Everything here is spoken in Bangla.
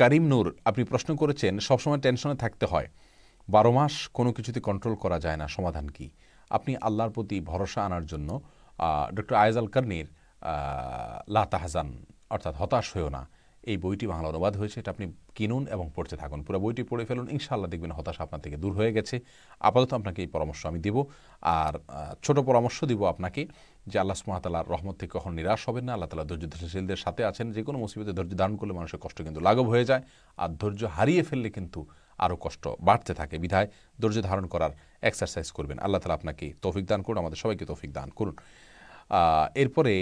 করিম নূর, আপনি প্রশ্ন করেছেন, সবসময় টেনশনে থাকতে হয়। বারো মাস কোনো কিছুতে কন্ট্রোল করা যায় না, সমাধান কি? আপনি আল্লাহর প্রতি ভরসা আনার জন্য ডক্টর আয়েজ আল কার্নির লাতাহাজান অর্থাৎ হতাশ হয়েও না। এই বইটি বাংলা অনুবাদ হয়েছে, এটা আপনি কিনুন এবং পড়তে থাকুন। পুরো বইটি পড়ে ফেলুন, ইনশাআল্লাহ দেখবেন হতাশা আপনার থেকে দূর হয়ে গেছে। আপাতত আপনাকে এই পরামর্শ আমি দেব। আর ছোট পরামর্শ দিব আপনাকে যে আল্লাহ সুমাতালার রহমত থেকে কখন নিরাশ হবেন না, আল্লাহ তালা ধৈর্যশীলদের সাথে আছেন। যে কোনো মুসিবতে ধৈর্য ধারণ করলে মানুষের কষ্ট কিন্তু লাঘব হয়ে যায়। আর ধৈর্য হারিয়ে ফেললে কিন্তু আরও কষ্ট বাড়তে থাকে। বিধায় ধৈর্য ধারণ করার এক্সারসাইজ করবেন। আল্লাহ তালা আপনাকে তৌফিক দান করুন, আমাদের সবাইকে তৌফিক দান করুন। এরপরে